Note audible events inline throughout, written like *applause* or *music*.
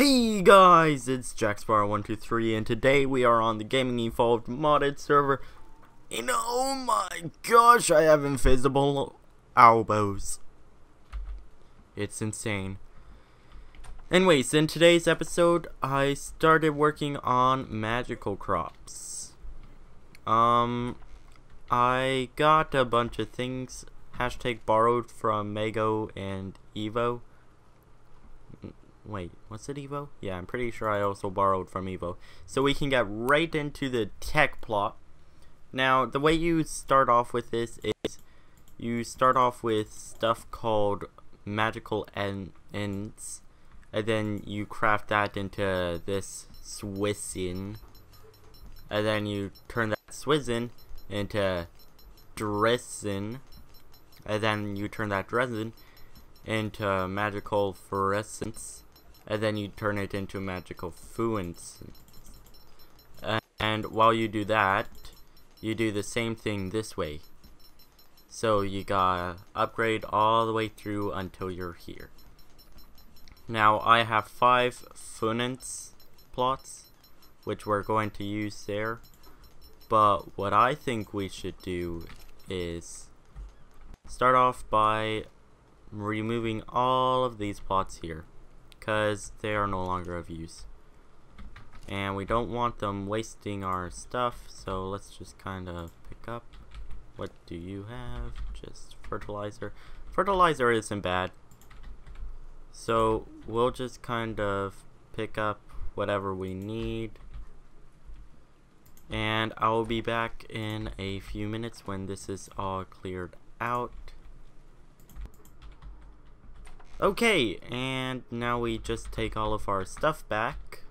Hey guys, it's JackSpyro123 and today we are on the Gaming Evolved modded server and oh my gosh, I have invisible elbows. It's insane. Anyways, in today's episode, I started working on magical crops. Um, I got a bunch of things, hashtag borrowed from Mago and Evo Wait, what's it Evo? Yeah, I'm pretty sure I also borrowed from Evo. So we can get right into the tech plot. Now, the way you start off with this is you start off with stuff called magical ends, and then you craft that into this Swissin, and then you turn that Swissin into Dressin, and then you turn that Dressin into magical fluorescence, and then you turn it into a magical fluence. And while you do that, you do the same thing this way. So you gotta upgrade all the way through until you're here. Now I have five fluence plots, which we're going to use there. But what I think we should do is start off by removing all of these plots here because they are no longer of use. And we don't want them wasting our stuff, so let's just kind of pick up. What do you have? Just fertilizer. Fertilizer isn't bad. So we'll just kind of pick up whatever we need. And I will be back in a few minutes when this is all cleared out. Okay, and now we just take all of our stuff back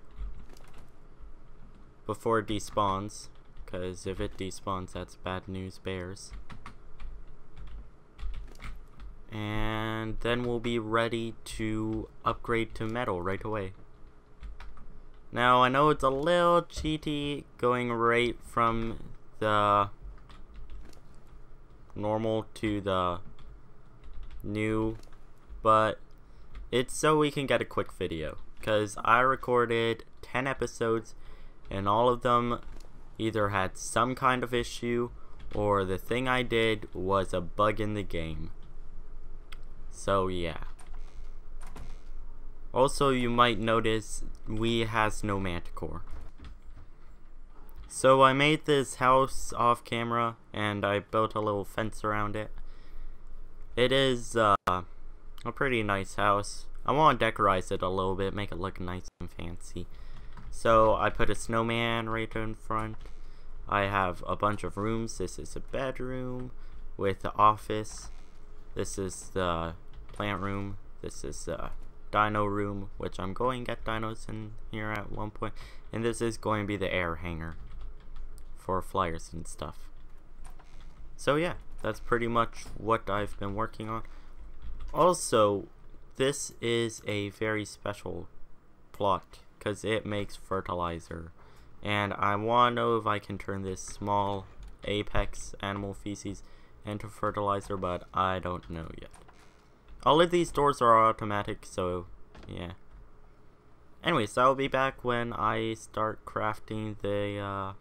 before it despawns, because if it despawns, that's bad news bears. And then we'll be ready to upgrade to metal right away. Now, I know it's a little cheaty going right from the normal to the new but it's so we can get a quick video because I recorded 10 episodes and all of them either had some kind of issue or the thing I did was a bug in the game. So yeah. Also you might notice we has no manticore. So I made this house off camera and I built a little fence around it. It is uh a pretty nice house. I want to decorize it a little bit, make it look nice and fancy. So I put a snowman right in front. I have a bunch of rooms. This is a bedroom with the office. This is the plant room. This is the dino room, which I'm going to get dinos in here at one point. And this is going to be the air hangar for flyers and stuff. So yeah, that's pretty much what I've been working on. Also, this is a very special plot because it makes fertilizer. And I want to know if I can turn this small apex animal feces into fertilizer, but I don't know yet. All of these doors are automatic, so yeah. Anyways, I'll be back when I start crafting the uh,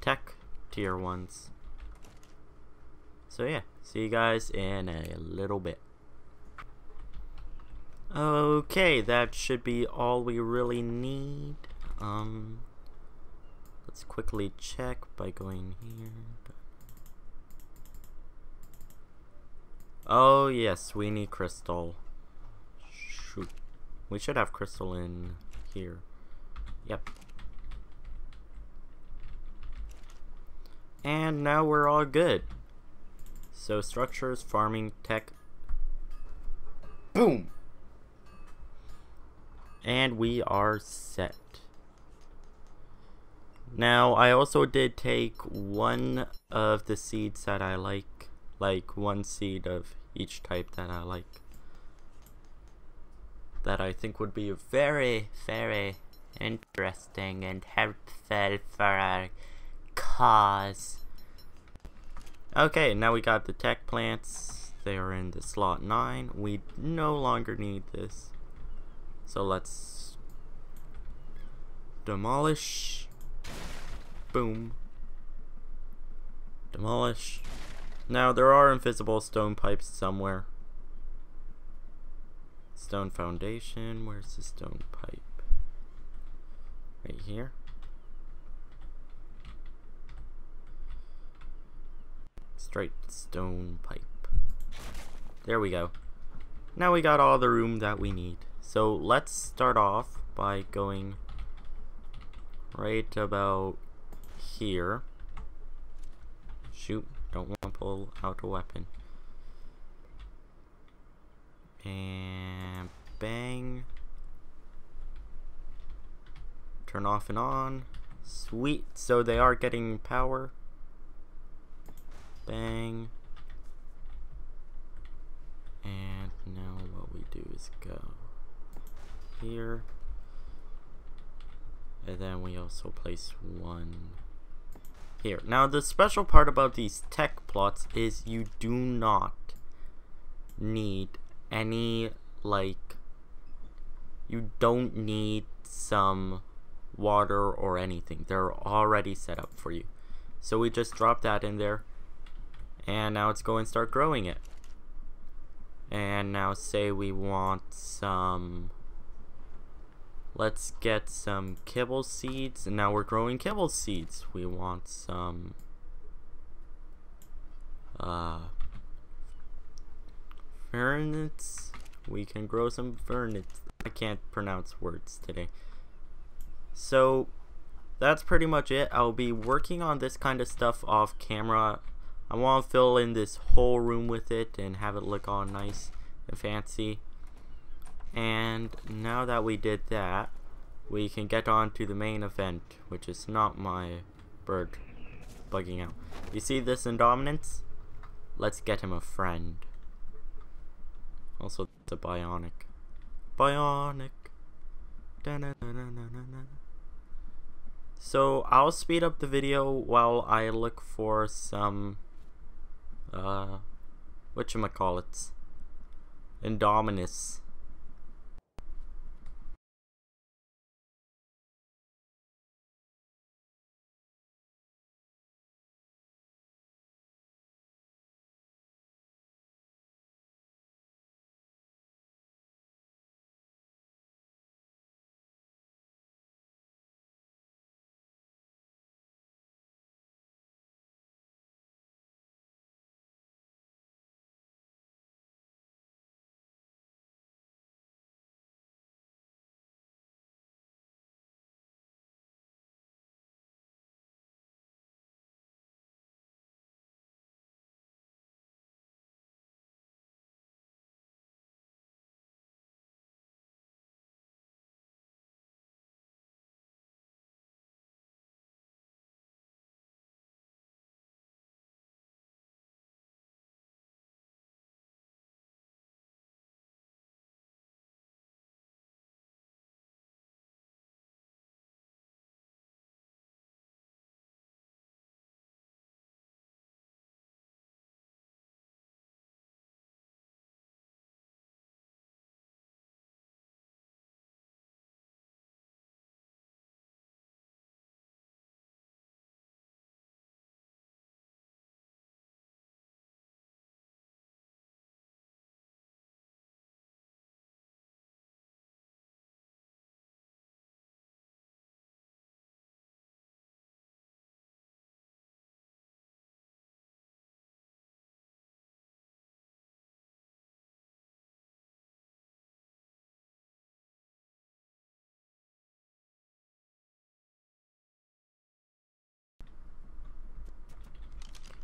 tech tier ones. So yeah, see you guys in a little bit. Okay, that should be all we really need. Um, let's quickly check by going here. Oh yes, we need crystal. Shoot. We should have crystal in here. Yep. And now we're all good. So structures, farming, tech. Boom! And we are set. Now, I also did take one of the seeds that I like, like one seed of each type that I like, that I think would be very, very interesting and helpful for our cause. Okay, now we got the tech plants. They are in the slot 9. We no longer need this. So let's Demolish. Boom. Demolish. Now, there are invisible stone pipes somewhere. Stone foundation. Where's the stone pipe? Right here. Straight stone pipe. There we go. Now we got all the room that we need. So let's start off by going right about here. Shoot, don't want to pull out a weapon. And bang. Turn off and on. Sweet, so they are getting power. Bang. And now what we do is go here. And then we also place one here. Now the special part about these tech plots is you do not need any like you don't need some water or anything. They're already set up for you. So we just drop that in there and now let's go and start growing it. And now say we want some Let's get some kibble seeds. And now we're growing kibble seeds. We want some uh fernets. We can grow some fernets. I can't pronounce words today. So that's pretty much it. I'll be working on this kind of stuff off camera. I want to fill in this whole room with it and have it look all nice and fancy. And now that we did that, we can get on to the main event, which is not my bird bugging out. You see this Indominus? Let's get him a friend. Also, a bionic. Bionic. Da -na -na -na so, I'll speed up the video while I look for some, uh, whatchamacallits, Indominus.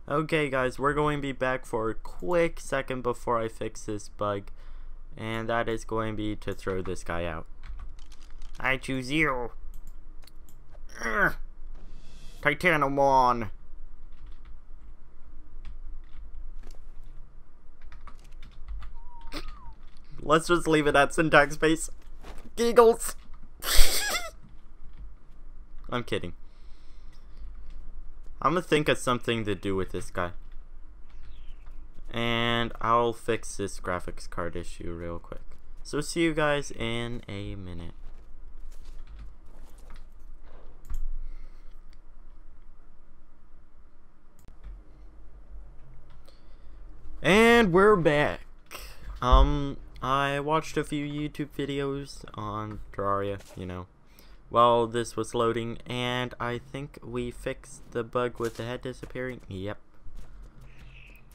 Okay guys, we're going to be back for a quick second before I fix this bug. And that is going to be to throw this guy out. I choose you. *clears throat* Urgh. Titanomon. Let's just leave it at syntax space. Giggles. *laughs* I'm kidding. I'm gonna think of something to do with this guy. And I'll fix this graphics card issue real quick. So see you guys in a minute. And we're back. Um, I watched a few YouTube videos on Terraria, you know, while this was loading, and I think we fixed the bug with the head disappearing. Yep.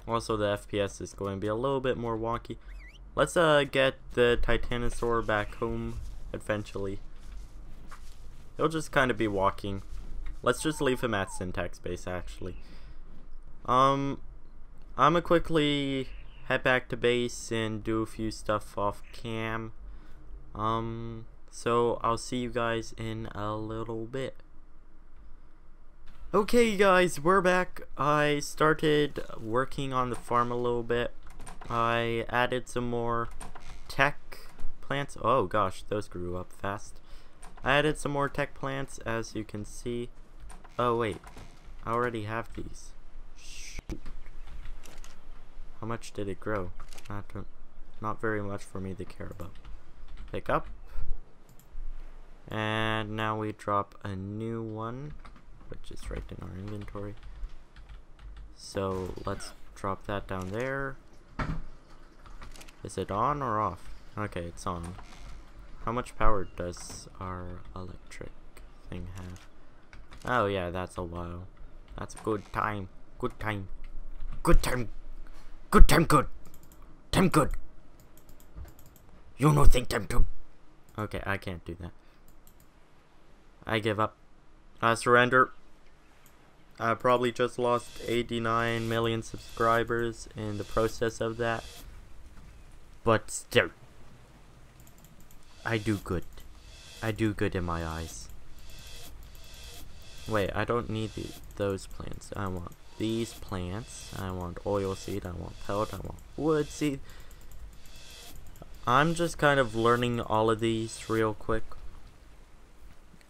Also, the FPS is going to be a little bit more wonky. Let's uh get the Titanosaur back home eventually. He'll just kind of be walking. Let's just leave him at Syntac's Base, actually. Um, I'm gonna quickly head back to base and do a few stuff off cam. Um, so I'll see you guys in a little bit. Okay guys, we're back. I started working on the farm a little bit. I added some more tech plants. Oh gosh, those grew up fast. I added some more tech plants as you can see. Oh wait, I already have these. Shoot. How much did it grow? Not, not very much for me to care about. Pick up. And now we drop a new one, which is right in our inventory. So let's drop that down there. Is it on or off? Okay, it's on. How much power does our electric thing have? Oh yeah, that's a while. That's a good time. Good time. Good time. Good time good. Time good. You no think time good. Okay, I can't do that. I give up. I surrender. I probably just lost 89 million subscribers in the process of that. But still. I do good. I do good in my eyes. Wait, I don't need the, those plants. I want these plants. I want oil seed. I want pellet. I want wood seed. I'm just kind of learning all of these real quick.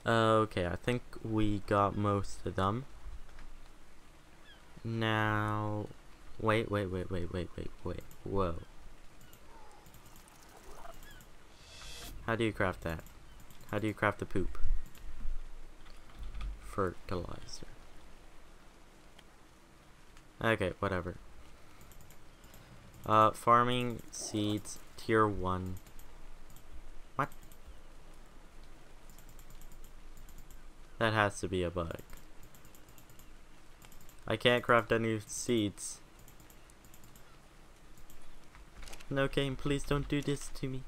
Okay, I think we got most of them. Now, wait, wait, wait, wait, wait, wait, wait, whoa. How do you craft that? How do you craft the poop? Fertilizer. Okay, whatever. Uh, farming seeds, tier 1. That has to be a bug. I can't craft any seeds. No game, please don't do this to me.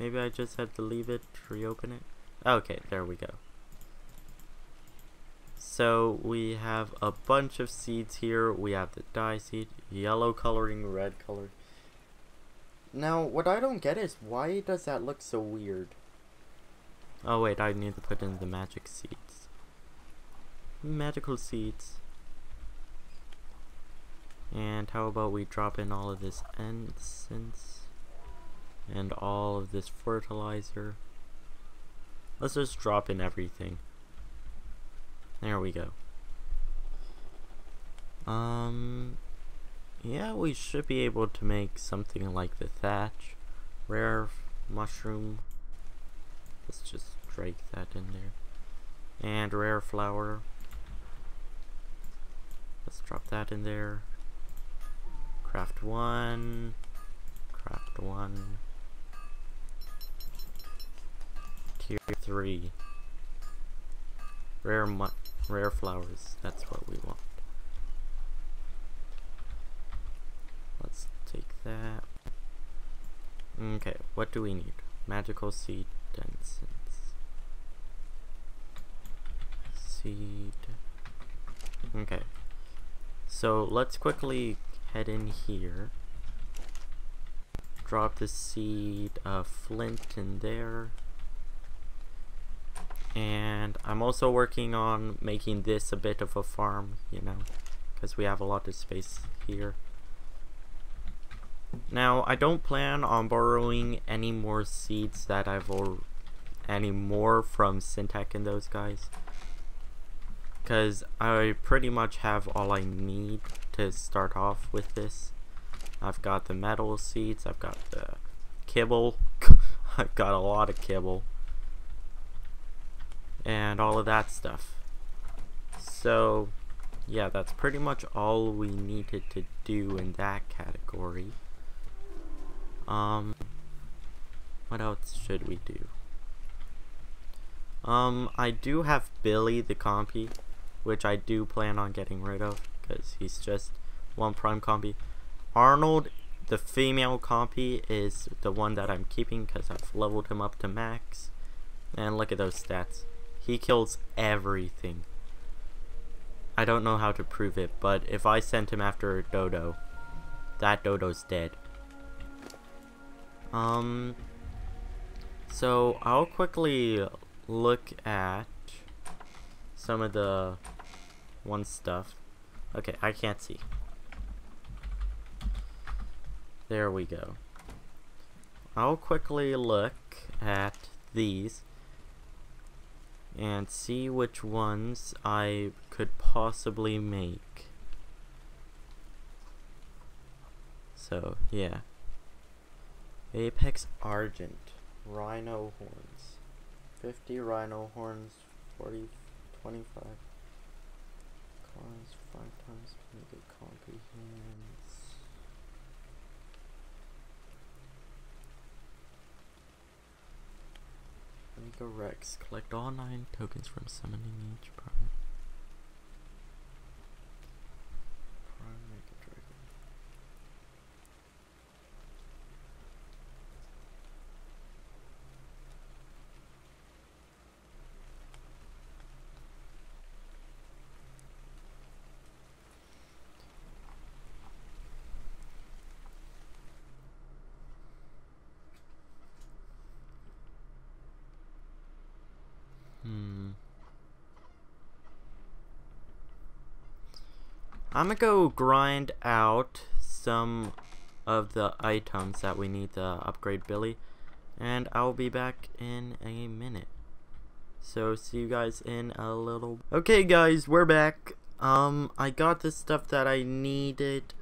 Maybe I just have to leave it, reopen it. Okay, there we go. So we have a bunch of seeds here. We have the dye seed, yellow coloring, red color. Now, what I don't get is why does that look so weird? Oh wait, I need to put in the magic seeds. Magical seeds. And how about we drop in all of this incense and all of this fertilizer. Let's just drop in everything. There we go. Um, yeah, we should be able to make something like the thatch. Rare mushroom. Let's just drag that in there. And rare flower. Let's drop that in there. Craft one. Craft one. Tier three. Rare rare flowers. That's what we want. Let's take that. Okay, what do we need? Magical seed incense. Seed. Okay. So let's quickly head in here. Drop the seed of flint in there. And I'm also working on making this a bit of a farm you know because we have a lot of space here. Now I don't plan on borrowing any more seeds that I've or any more from Syntac and those guys because I pretty much have all I need to start off with this I've got the metal seeds I've got the kibble *laughs* I've got a lot of kibble and all of that stuff. So, yeah, that's pretty much all we needed to do in that category. Um, what else should we do? Um, I do have Billy the compy, which I do plan on getting rid of, because he's just one prime compy. Arnold, the female compy, is the one that I'm keeping, because I've leveled him up to max. And look at those stats. He kills everything. I don't know how to prove it, but if I sent him after a dodo, that dodo's dead. Um, so I'll quickly look at some of the one stuff. Okay, I can't see. There we go. I'll quickly look at these and see which ones I could possibly make. So, yeah. Apex Argent. Rhino horns. 50 rhino horns, 40, 25 cars, 5 times make it comprehends. Make a Rex. Collect all 9 tokens from summoning each prime. Prime Mega Dragon. Hmm. I'm gonna go grind out some of the items that we need to upgrade Billy, and I'll be back in a minute. So see you guys in a little. Okay, guys, we're back. Um, I got the stuff that I needed.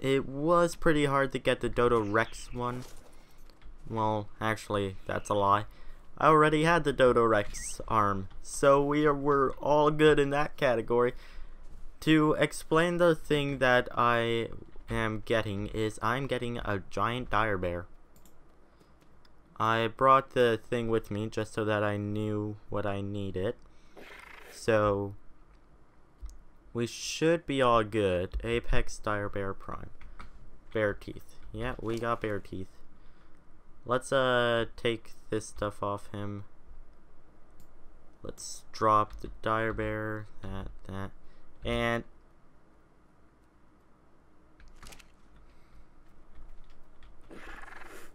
It was pretty hard to get the Dodo Rex one. Well, actually, that's a lie. I already had the Dodo Rex arm, so we are we're all good in that category. To explain the thing that I am getting is I'm getting a giant dire bear. I brought the thing with me just so that I knew what I needed. So we should be all good. Apex dire bear prime. Bear teeth. Yeah, we got bear teeth. Let's uh take this stuff off him. Let's drop the dire bear, that, that, and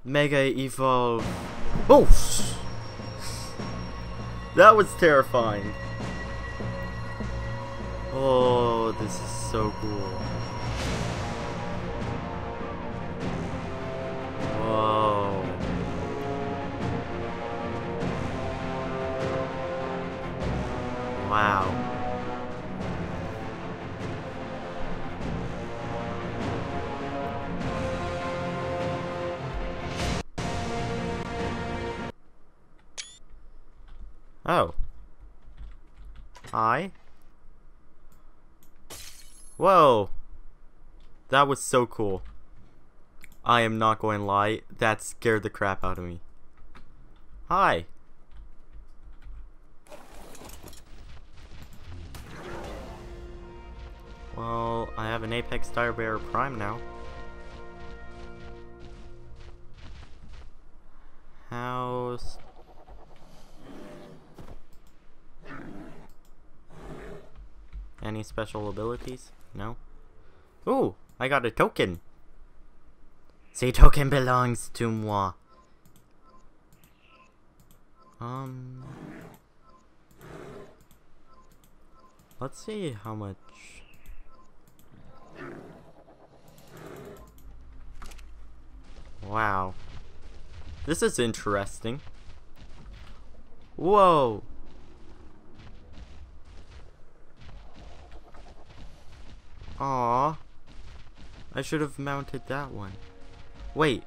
Mega Evolve. Oh! That was terrifying. Oh, this is so cool. Whoa. Wow. Whoa. That was so cool. I am not going to lie, that scared the crap out of me. Hi. Well, I have an Apex Dire Bear Prime now. How's... Any special abilities? No? Ooh, I got a token! The token belongs to moi. Um... Let's see how much... Wow. This is interesting. Whoa! Aw. I should have mounted that one. Wait.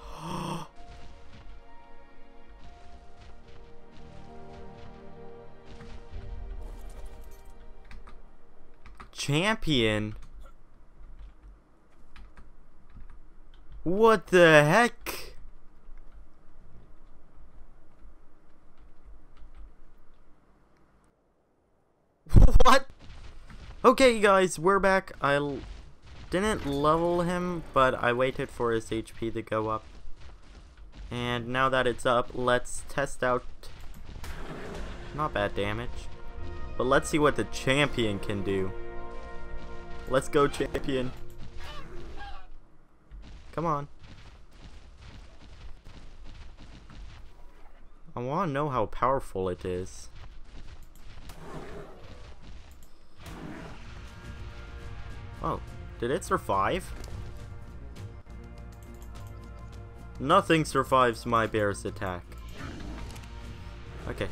*gasps* champion? What the heck? what? Okay, guys, we're back. I didn't level him, but I waited for his HP to go up. And now that it's up, let's test out... Not bad damage. But let's see what the champion can do. Let's go, champion. Come on. I want to know how powerful it is. Oh, did it survive? Nothing survives my bear's attack. Okay.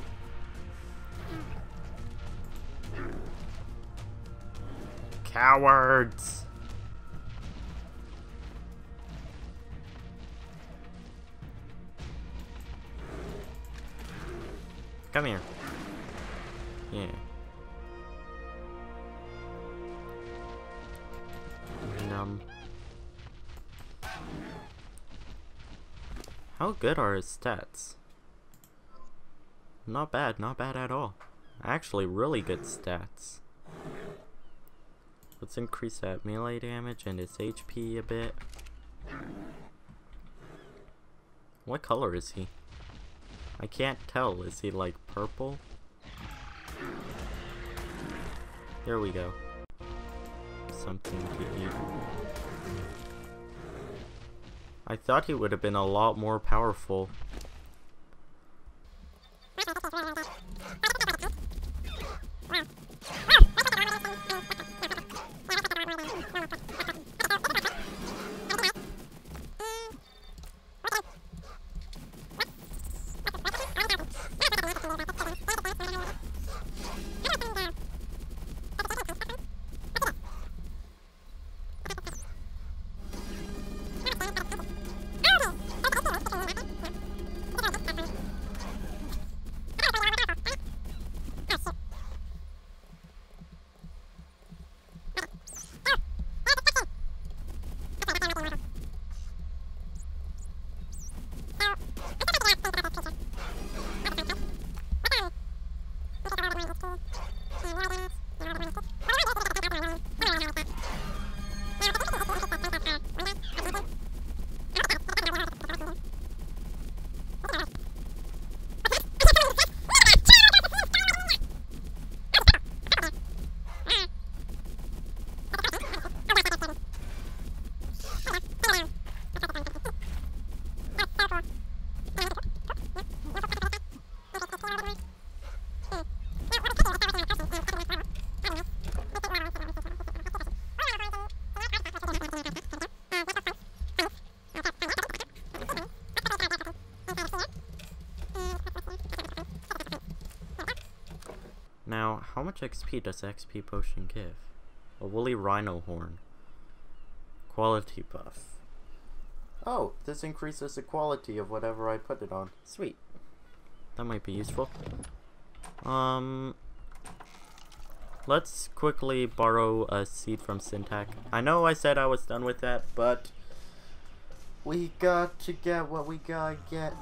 Cowards! Come here. Yeah. How good are his stats? Not bad, not bad at all. Actually, really good stats. Let's increase that melee damage and his HP a bit. What color is he? I can't tell. Is he like purple? There we go. Something to eat. I thought he would have been a lot more powerful. Now, how much XP does XP potion give? A woolly rhino horn. Quality buff. Oh, this increases the quality of whatever I put it on. Sweet. That might be useful. Um, let's quickly borrow a seed from Syntac. I know I said I was done with that, but we got to get what we gotta get.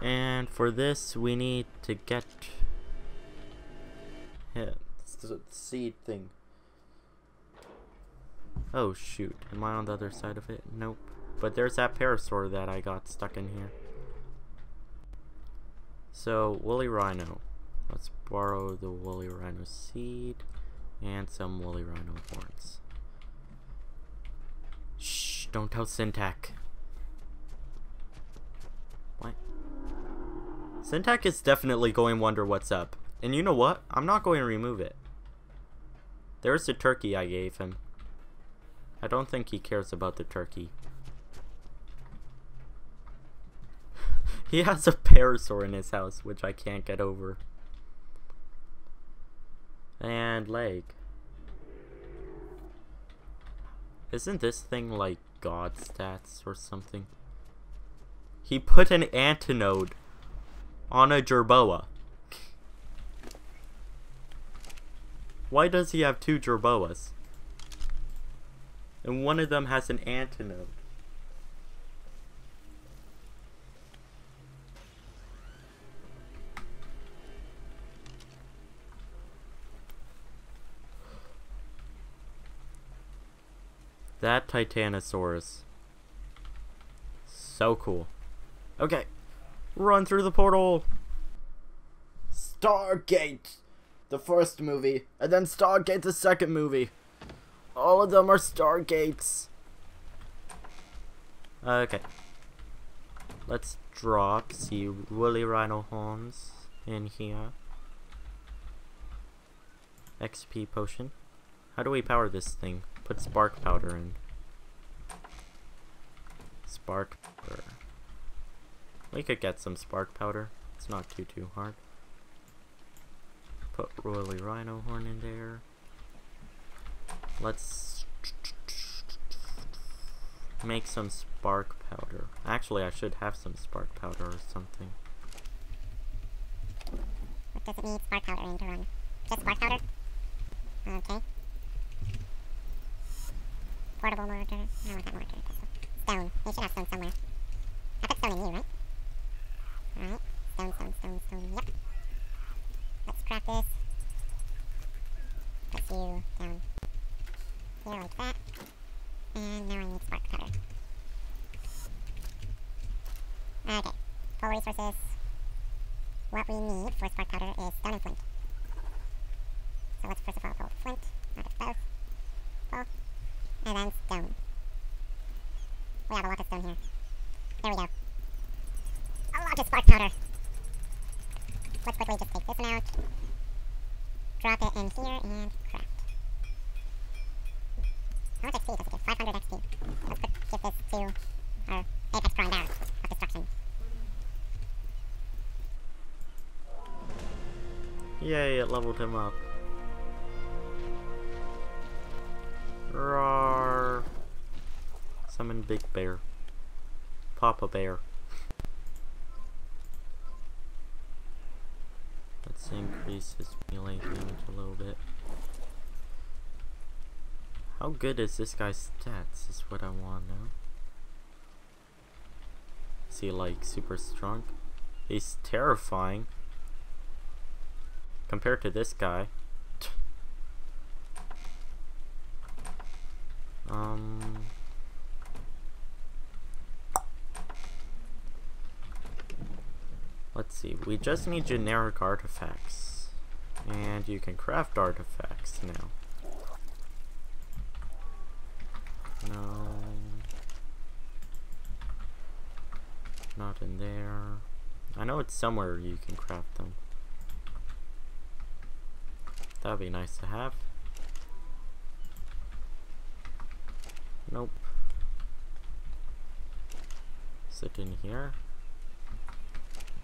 And for this, we need to get yeah, the seed thing. Oh shoot, am I on the other side of it? Nope. But there's that parasaur that I got stuck in here. So, woolly rhino. Let's borrow the woolly rhino seed and some woolly rhino horns. Shh, don't tell Syntac. What? Syntac is definitely going wonder what's up. And you know what? I'm not going to remove it. There's the turkey I gave him. I don't think he cares about the turkey. *laughs* he has a parasaur in his house, which I can't get over. And leg. Isn't this thing like god stats or something? He put an antinode on a jerboa. Why does he have two Jerboas? And one of them has an antidote. That Titanosaurus. So cool. Okay. Run through the portal. Stargate. The first movie. And then Stargate the second movie. All of them are Stargates. Okay. Let's drop see woolly rhino horns in here. XP potion. How do we power this thing? Put spark powder in. Spark powder. We could get some spark powder. It's not too too hard. Put Woolly Rhino Horn in there. Let's make some spark powder. Actually, I should have some spark powder or something. What does it need spark powder in to run? Just spark powder? Okay. Portable mortar. Want that mortar. Stone. You should have stone somewhere. I put stone in you, right? Alright. Stone, stone, stone, stone. Yep. This. Put you down here like that. And now I need spark powder. Okay. Full resources. What we need for spark powder is stone and flint. So let's first of all pull flint out of both. Pull. And then stone. We have a lot of stone here. There we go. A lot of spark powder. Let's quickly just take this one out. Drop it in here and craft. How much XP does it give? 500 XP. Let's put, give this to our Apex Prime Barrel of Destruction. Yay, it leveled him up. Roar. Summon Big Bear. Papa Bear. Let's increase his melee damage a little bit. How good is this guy's stats is what I want to know. Is he like super strong? He's terrifying. Compared to this guy. um... Let's see, we just need generic artifacts. And you can craft artifacts now. No. Not in there. I know it's somewhere you can craft them. That'd be nice to have. Nope. Sit in here.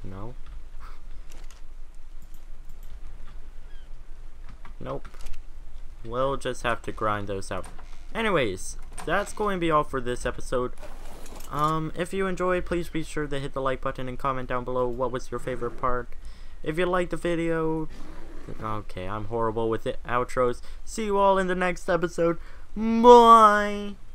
No. Nope. We'll just have to grind those out. Anyways, that's going to be all for this episode. Um, if you enjoyed, please be sure to hit the like button and comment down below what was your favorite part. If you liked the video, okay, I'm horrible with it. Outros. See you all in the next episode. Bye!